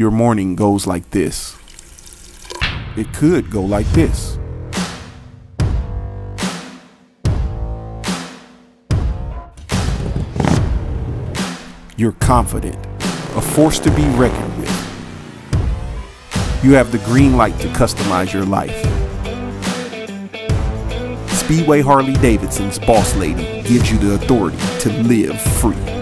Your morning goes like this. It could go like this. You're confident, a force to be reckoned with. You have the green light to customize your life. Speedway Harley Davidson's boss lady gives you the authority to live free.